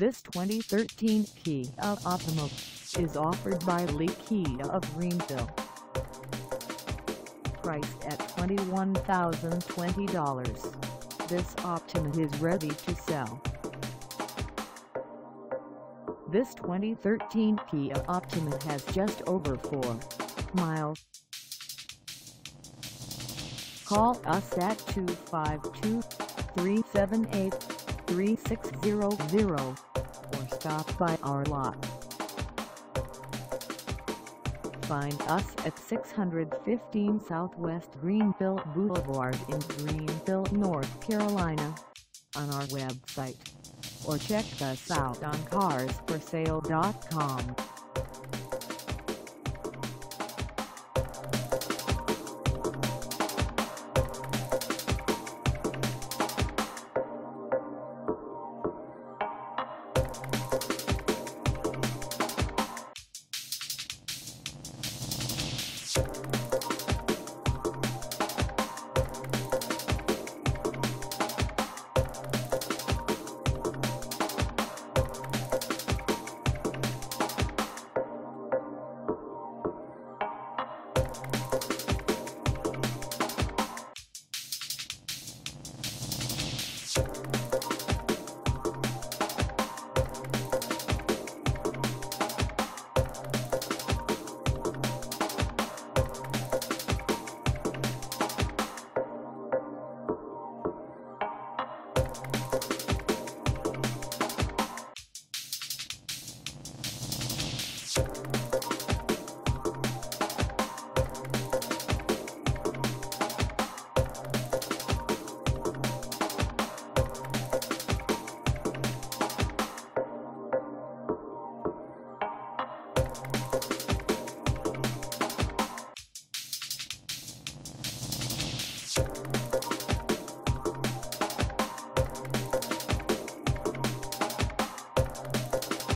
This 2013 Kia Optima is offered by Lee Kia of Greenville. Priced at $21,020, this Optima is ready to sell. This 2013 Kia Optima has just over 4 miles. Call us at 252-378-3600 or stop by our lot. Find us at 615 Southwest Greenville Boulevard in Greenville, North Carolina on our website or check us out on carsforsale.com. Thank